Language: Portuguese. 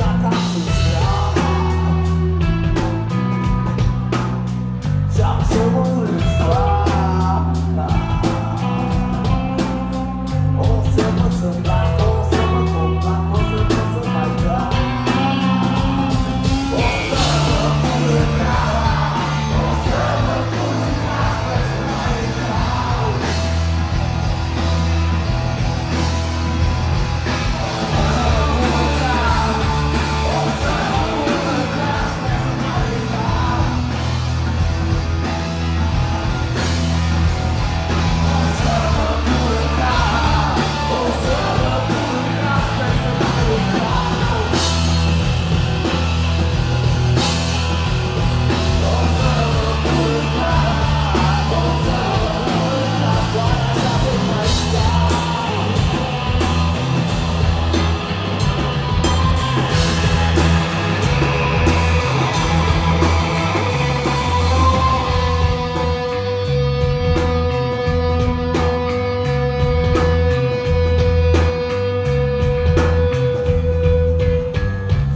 da casa.